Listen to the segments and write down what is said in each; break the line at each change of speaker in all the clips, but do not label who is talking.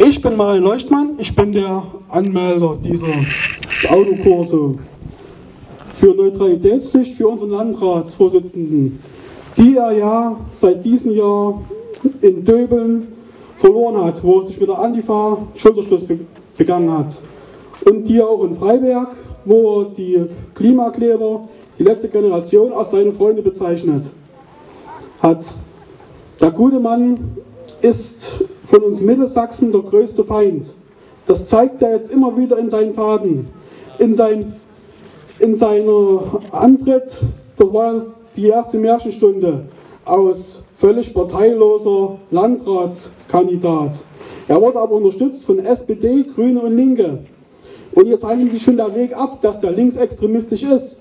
Ich bin Mario Leuchtmann, ich bin der Anmelder dieser Autokurse für Neutralitätspflicht für unseren Landratsvorsitzenden, die er ja seit diesem Jahr in Döbeln verloren hat, wo er sich mit der Antifa Schulterschluss begangen hat. Und die auch in Freiberg, wo er die Klimakleber, die letzte Generation, als seine Freunde bezeichnet hat. Der gute Mann ist von uns Mittelsachsen der größte Feind. Das zeigt er jetzt immer wieder in seinen Taten. In, sein, in seiner Antritt, das war die erste Märchenstunde, aus völlig parteiloser Landratskandidat. Er wurde aber unterstützt von SPD, Grüne und Linke. Und jetzt zeichnet sich schon der Weg ab, dass der linksextremistisch ist.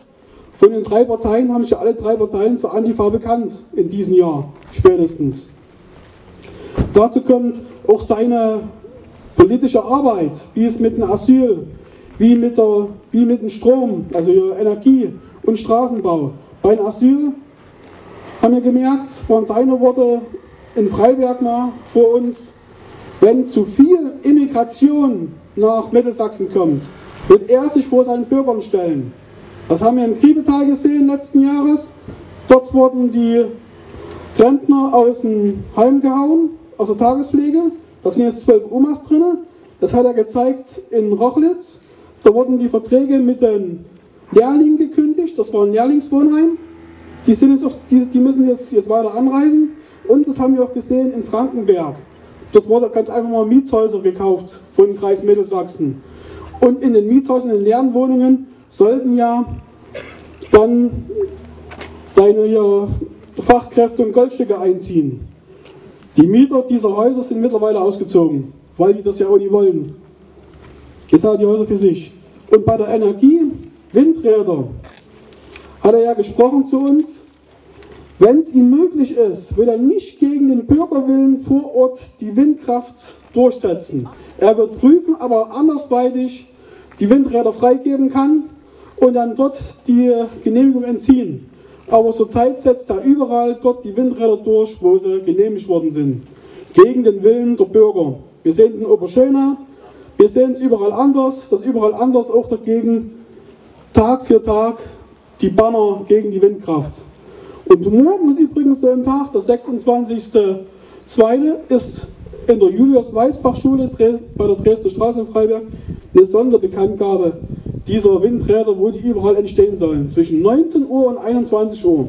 Von den drei Parteien haben sich ja alle drei Parteien zur Antifa bekannt in diesem Jahr spätestens. Dazu kommt auch seine politische Arbeit, wie es mit dem Asyl, wie mit, der, wie mit dem Strom, also Energie und Straßenbau. Beim Asyl haben wir gemerkt, waren seine Worte in Freiberg mal vor uns, wenn zu viel Immigration nach Mittelsachsen kommt, wird er sich vor seinen Bürgern stellen. Das haben wir im Griebetal gesehen letzten Jahres. Dort wurden die Rentner aus dem Heim gehauen, aus der Tagespflege. Da sind jetzt zwölf Omas drin. Das hat er gezeigt in Rochlitz. Da wurden die Verträge mit den Lehrlingen gekündigt. Das war ein Lehrlingswohnheim. Die, sind jetzt auf, die, die müssen jetzt, jetzt weiter anreisen. Und das haben wir auch gesehen in Frankenberg. Dort wurde ganz einfach mal Mietshäuser gekauft von Kreis Mittelsachsen. Und in den Mietshäusern, in den leeren Wohnungen, sollten ja dann seine Fachkräfte und Goldstücke einziehen. Die Mieter dieser Häuser sind mittlerweile ausgezogen, weil die das ja auch nicht wollen. Jetzt hat die Häuser für sich. Und bei der Energie, Windräder, hat er ja gesprochen zu uns, wenn es ihm möglich ist, will er nicht gegen den Bürgerwillen vor Ort die Windkraft durchsetzen. Er wird prüfen, ob er andersweitig die Windräder freigeben kann und dann dort die Genehmigung entziehen. Aber zurzeit setzt er überall dort die Windräder durch, wo sie genehmigt worden sind. Gegen den Willen der Bürger. Wir sehen es in Oberschöna, wir sehen es überall anders, dass überall anders auch dagegen Tag für Tag die Banner gegen die Windkraft. Und morgen ist übrigens so ein Tag, der 26.02. ist in der Julius-Weißbach-Schule bei der Dresdner Straße in Freiberg eine Sonderbekanntgabe dieser Windräder, wo die überall entstehen sollen, zwischen 19 Uhr und 21 Uhr.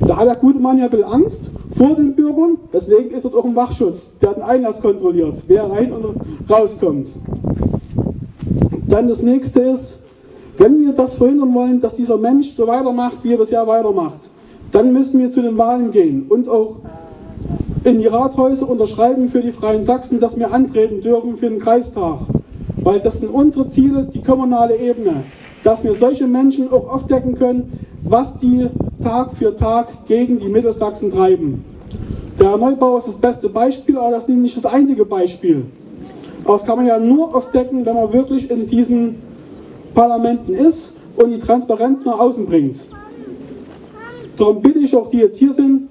Da hat der gute Mann ja ein bisschen Angst vor den Bürgern, deswegen ist dort auch ein Wachschutz, der den Einlass kontrolliert, wer rein und rauskommt. Dann das nächste ist, wenn wir das verhindern wollen, dass dieser Mensch so weitermacht, wie er bisher weitermacht, dann müssen wir zu den Wahlen gehen und auch in die Rathäuser unterschreiben für die Freien Sachsen, dass wir antreten dürfen für den Kreistag. Weil das sind unsere Ziele, die kommunale Ebene. Dass wir solche Menschen auch aufdecken können, was die Tag für Tag gegen die Mittelsachsen treiben. Der Herr Neubauer ist das beste Beispiel, aber das ist nicht das einzige Beispiel. Aber das kann man ja nur aufdecken, wenn man wirklich in diesen Parlamenten ist und die Transparenz nach außen bringt. Darum bitte ich auch, die jetzt hier sind,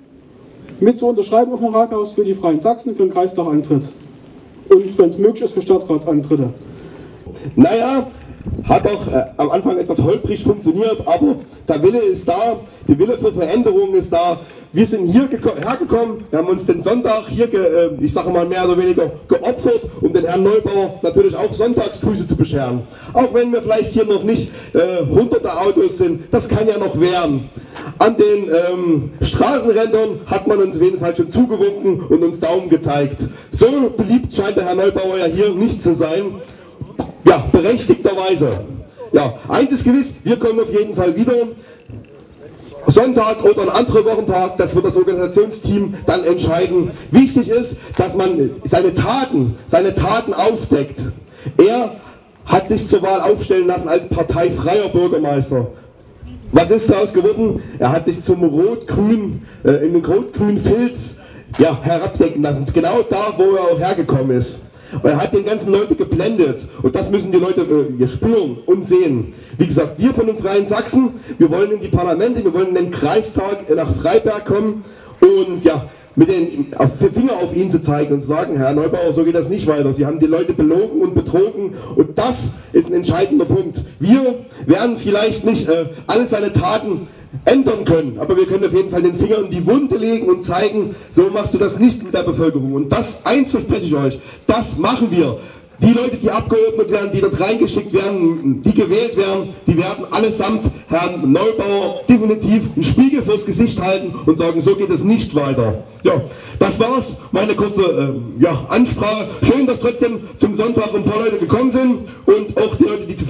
mit zu unterschreiben auf dem Rathaus für die Freien Sachsen für den Kreistag-Antritt. Und wenn es möglich ist, für Stadtratsantritte.
Naja, hat auch äh, am Anfang etwas holprig funktioniert, aber der Wille ist da, der Wille für Veränderung ist da. Wir sind hier hergekommen, wir haben uns den Sonntag hier, äh, ich sage mal mehr oder weniger, geopfert, um den Herrn Neubauer natürlich auch Sonntagsgrüße zu bescheren. Auch wenn wir vielleicht hier noch nicht äh, hunderte Autos sind, das kann ja noch werden. An den ähm, Straßenrändern hat man uns auf jeden Fall schon zugewunken und uns Daumen gezeigt. So beliebt scheint der Herr Neubauer ja hier nicht zu sein. Ja, berechtigterweise. Ja, eins ist gewiss, wir kommen auf jeden Fall wieder. Sonntag oder ein anderer Wochentag, das wird das Organisationsteam dann entscheiden. Wichtig ist, dass man seine Taten, seine Taten aufdeckt. Er hat sich zur Wahl aufstellen lassen als parteifreier Bürgermeister. Was ist daraus geworden? Er hat sich zum Rot-Grün, äh, in den rot-grünen Filz ja, herabsenken lassen. Genau da, wo er auch hergekommen ist. Und er hat den ganzen Leute geblendet. Und das müssen die Leute äh, spüren und sehen. Wie gesagt, wir von den Freien Sachsen, wir wollen in die Parlamente, wir wollen in den Kreistag nach Freiberg kommen. Und ja, mit den Finger auf ihn zu zeigen und zu sagen, Herr Neubauer, so geht das nicht weiter. Sie haben die Leute belogen und betrogen und das ist ein entscheidender Punkt. Wir werden vielleicht nicht äh, alle seine Taten ändern können, aber wir können auf jeden Fall den Finger in die Wunde legen und zeigen, so machst du das nicht mit der Bevölkerung. Und das einzuspreche ich euch, das machen wir. Die Leute, die abgeordnet werden, die dort reingeschickt werden, die gewählt werden, die werden allesamt Herrn Neubauer definitiv einen Spiegel vors Gesicht halten und sagen, so geht es nicht weiter. Ja, das war's, meine kurze äh, ja, Ansprache. Schön, dass trotzdem zum Sonntag ein paar Leute gekommen sind und auch die Leute, die zu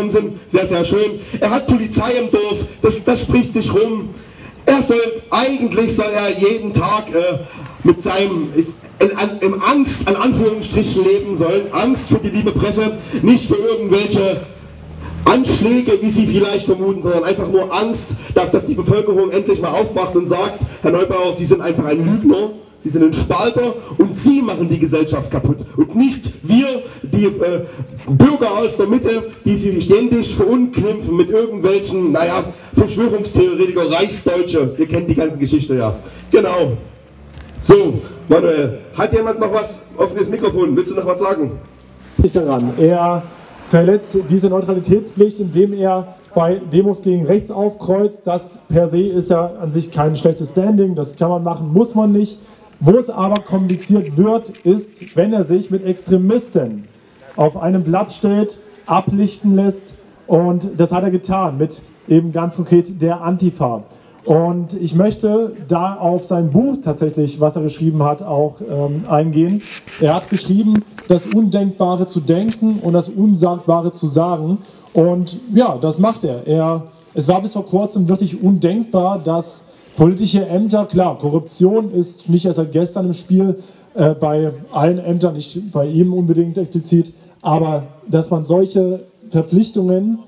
Fuß hergekommen sind, sehr, sehr schön. Er hat Polizei im Dorf, das, das spricht sich rum. Er soll, eigentlich soll er jeden Tag äh, mit seinem, ist, in, an, im Angst, an Anführungsstrichen leben sollen. Angst für die liebe Presse, nicht für irgendwelche Anschläge, wie Sie vielleicht vermuten, sondern einfach nur Angst, dass die Bevölkerung endlich mal aufwacht und sagt, Herr Neubauer, Sie sind einfach ein Lügner, Sie sind ein Spalter und Sie machen die Gesellschaft kaputt. Und nicht wir, die äh, Bürger aus der Mitte, die sich ständig verunglimpfen mit irgendwelchen, naja, Verschwörungstheoretiker, Reichsdeutsche. Ihr kennt die ganze Geschichte ja. Genau. So, Manuel, hat jemand noch was? Offenes Mikrofon, willst du noch was sagen?
Nicht daran. Er verletzt diese Neutralitätspflicht, indem er bei Demos gegen rechts aufkreuzt. Das per se ist ja an sich kein schlechtes Standing, das kann man machen, muss man nicht. Wo es aber kompliziert wird, ist, wenn er sich mit Extremisten auf einem Platz stellt, ablichten lässt und das hat er getan mit eben ganz konkret der Antifa. Und ich möchte da auf sein Buch tatsächlich, was er geschrieben hat, auch ähm, eingehen. Er hat geschrieben, das Undenkbare zu denken und das Unsagbare zu sagen. Und ja, das macht er. er. Es war bis vor kurzem wirklich undenkbar, dass politische Ämter, klar, Korruption ist nicht erst seit gestern im Spiel, äh, bei allen Ämtern, nicht bei ihm unbedingt explizit, aber dass man solche Verpflichtungen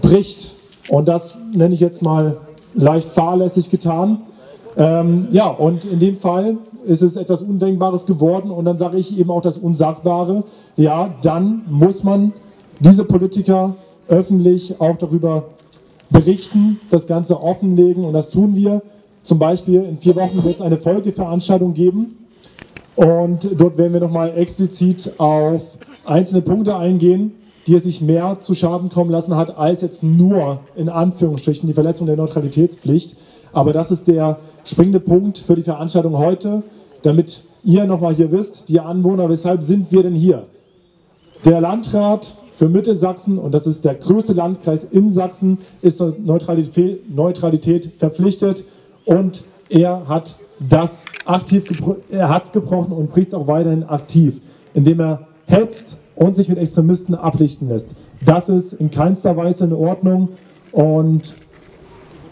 bricht. Und das nenne ich jetzt mal leicht fahrlässig getan. Ähm, ja, und in dem Fall ist es etwas Undenkbares geworden und dann sage ich eben auch das Unsagbare. Ja, dann muss man diese Politiker öffentlich auch darüber berichten, das Ganze offenlegen und das tun wir. Zum Beispiel in vier Wochen wird es eine Folgeveranstaltung geben und dort werden wir nochmal explizit auf einzelne Punkte eingehen, die er sich mehr zu Schaden kommen lassen hat, als jetzt nur in Anführungsstrichen die Verletzung der Neutralitätspflicht. Aber das ist der springende Punkt für die Veranstaltung heute, damit ihr nochmal hier wisst, die Anwohner, weshalb sind wir denn hier? Der Landrat für Mitte Sachsen, und das ist der größte Landkreis in Sachsen, ist Neutralität, Neutralität verpflichtet und er hat das aktiv, er hat es gebrochen und bricht es auch weiterhin aktiv, indem er hetzt, und sich mit Extremisten ablichten lässt. Das ist in keinster Weise in Ordnung und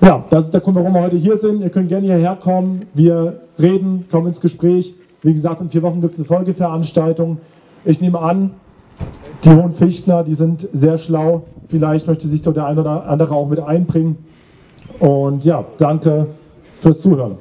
ja, das ist der Grund, warum wir heute hier sind. Ihr könnt gerne hierher kommen, wir reden, kommen ins Gespräch. Wie gesagt, in vier Wochen gibt es eine Folgeveranstaltung. Ich nehme an, die Hohen Fichtner, die sind sehr schlau. Vielleicht möchte sich dort der eine oder andere auch mit einbringen. Und ja, danke fürs Zuhören.